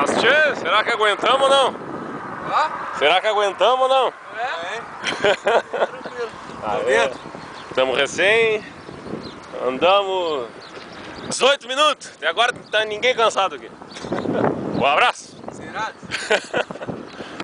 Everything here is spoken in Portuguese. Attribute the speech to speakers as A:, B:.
A: Mas tchê, será que aguentamos ou não? Será que aguentamos ou não?
B: é.
A: Tranquilo. Tá dentro. Estamos recém. Andamos 18 minutos. Até agora tá ninguém cansado aqui. Um abraço.
B: Será?